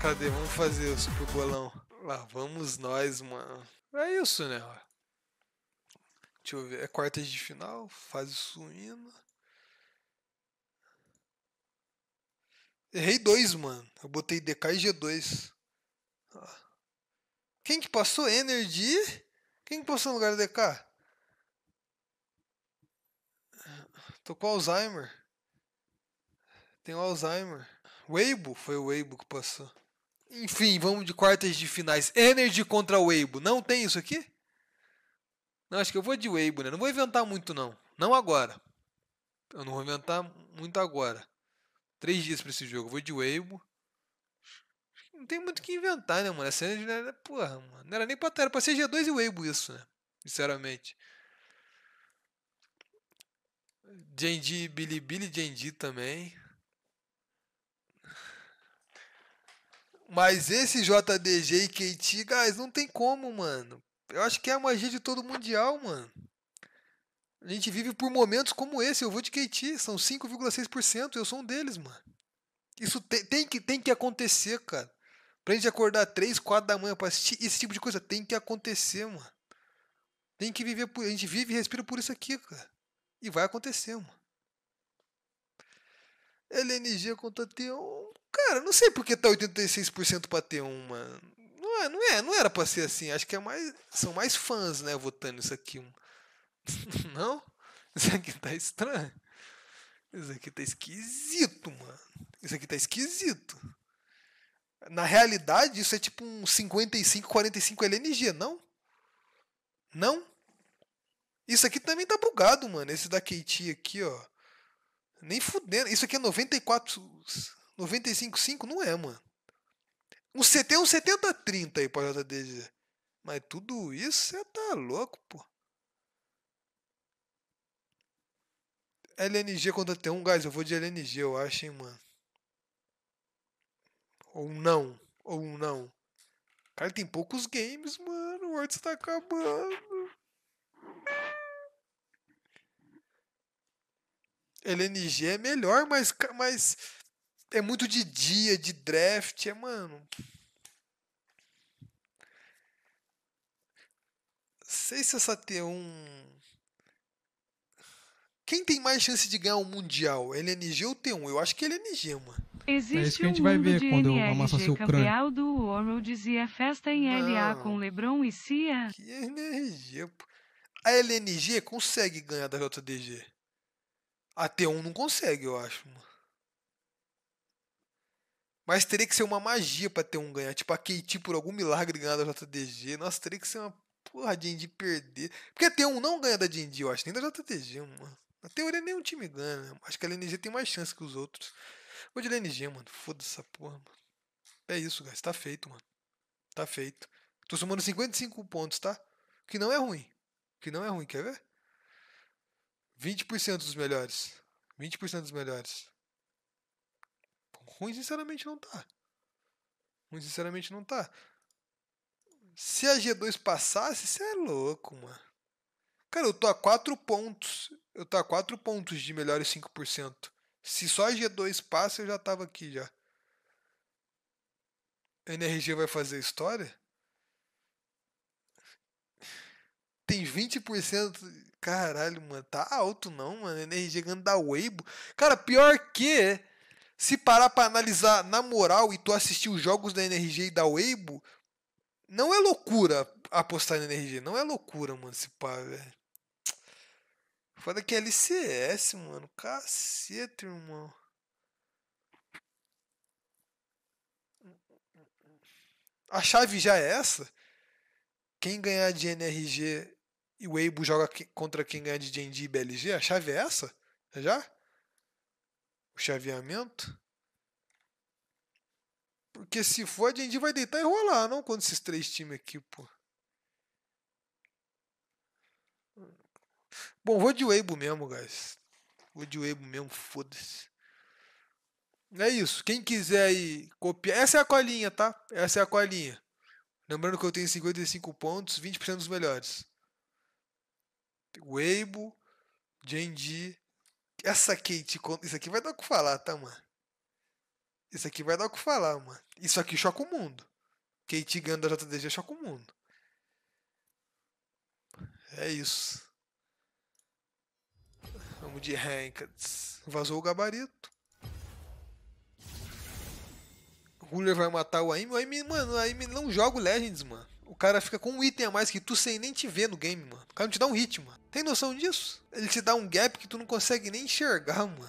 Cadê? Vamos fazer o super bolão. Lá, vamos nós, mano. É isso, né? Deixa eu ver. É quartas de final, fase suína. Errei dois, mano. Eu botei DK e G2. Quem que passou? Energy? Quem que passou no lugar do DK? Tô com Alzheimer. Tem Alzheimer. Weibo? Foi o Weibo que passou. Enfim, vamos de quartas de finais. Energy contra Weibo. Não tem isso aqui? Não, acho que eu vou de Weibo, né? Não vou inventar muito, não. Não agora. Eu não vou inventar muito agora. Três dias pra esse jogo. Eu vou de Weibo. Não tem muito o que inventar, né, mano? Essa Energy não porra, mano. Não era nem pra, era pra ser G2 e Weibo isso, né? Sinceramente. Jandy, Bilibili, Jandy também. Mas esse JDG e KT, guys, não tem como, mano. Eu acho que é a magia de todo mundial, mano. A gente vive por momentos como esse. Eu vou de KT, são 5,6%. Eu sou um deles, mano. Isso tem, tem, que, tem que acontecer, cara. Pra gente acordar 3, 4 da manhã pra assistir esse tipo de coisa, tem que acontecer, mano. Tem que viver por. A gente vive e respira por isso aqui, cara. E vai acontecer, mano. LNG contra T1. Cara, não sei porque tá 86% pra T1, mano. Não é, não é, não era pra ser assim. Acho que é mais, são mais fãs, né, votando isso aqui. Não? Isso aqui tá estranho. Isso aqui tá esquisito, mano. Isso aqui tá esquisito. Na realidade, isso é tipo um 55, 45 LNG, não? Não? Isso aqui também tá bugado, mano. Esse da KT aqui, ó. Nem fudendo. Isso aqui é 94. 95,5? Não é, mano. Um CT é um 70-30 aí pra JDG. Mas tudo isso você tá louco, pô. LNG contra T1, guys. Eu vou de LNG, eu acho, hein, mano. Ou não. Ou não. Cara, tem poucos games, mano. O World tá acabando. LNG é melhor, mas, mas é muito de dia, de draft, é, mano. Sei se essa T1. Quem tem mais chance de ganhar um Mundial? LNG ou T1? Eu acho que é LNG, mano. Existe é isso que a gente um vai ver quando eu amassar seu crânio. do World dizia festa em Não. LA com LeBron e Cia. Que LNG, pô. A LNG consegue ganhar da JDG. A T1 não consegue, eu acho. Mas teria que ser uma magia pra T1 ganhar. Tipo, a KT por algum milagre ganhar da JDG. Nossa, teria que ser uma porra de perder. Porque a T1 não ganha da Jindy, eu acho, nem da JDG, mano. Na teoria nenhum time ganha, né? Acho que a LNG tem mais chance que os outros. Vou de LNG, mano. Foda-se essa porra, mano. É isso, guys. Tá feito, mano. Tá feito. Tô somando 55 pontos, tá? Que não é ruim. Que não é ruim, quer ver? 20% dos melhores. 20% dos melhores. Ruim, sinceramente, não tá. Ruim, sinceramente, não tá. Se a G2 passasse, você é louco, mano. Cara, eu tô a 4 pontos. Eu tô a 4 pontos de melhores 5%. Se só a G2 passa, eu já tava aqui já. A NRG vai fazer história? Tem 20%. Caralho, mano, tá alto não, mano. NRG ganhando da Weibo. Cara, pior que se parar pra analisar na moral e tu assistir os jogos da NRG e da Weibo, não é loucura apostar na NRG. Não é loucura, mano, se pá, velho. Foda que é LCS, mano. Cacete, irmão. A chave já é essa? Quem ganhar de NRG e Weibo joga contra quem ganha de D&D e BLG? A chave é essa? Já? O chaveamento? Porque se for, a D&D vai deitar e rolar, não? Quando esses três times aqui, pô. Bom, vou de Weibo mesmo, guys. Vou de Weibo mesmo, foda-se. É isso. Quem quiser aí copiar. Essa é a colinha, tá? Essa é a colinha. Lembrando que eu tenho 55 pontos, 20% dos melhores. Weibo, Genji. Essa Kate, isso aqui vai dar o que falar, tá, mano? Isso aqui vai dar o que falar, mano. Isso aqui choca o mundo. Kate Gunn da JDG choca o mundo. É isso. Vamos de Rankeds. Vazou o gabarito. Ruler vai matar o Aime. O mano, o Aime não joga o Legends, mano. O cara fica com um item a mais que tu sem nem te ver no game, mano. O cara não te dá um hit, mano. Tem noção disso? Ele te dá um gap que tu não consegue nem enxergar, mano.